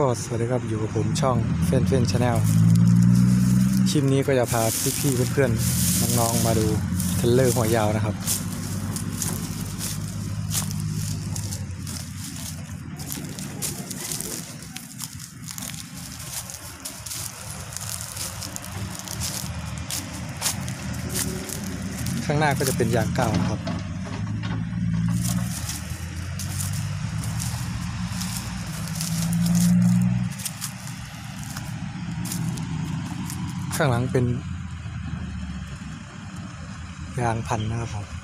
ก็สวัสดีครับอยู่กับผมช่องเฟนเฟนชาแนลคลิปนี้ก็จะพาพี่ๆเพื่อนๆน้องๆมาดูเทรลเลอร์หัวยาวนะครับ ข้างหน้าก็จะเป็นยางเก่านะครับ ข้างหลังเป็นยางพันนะครับผม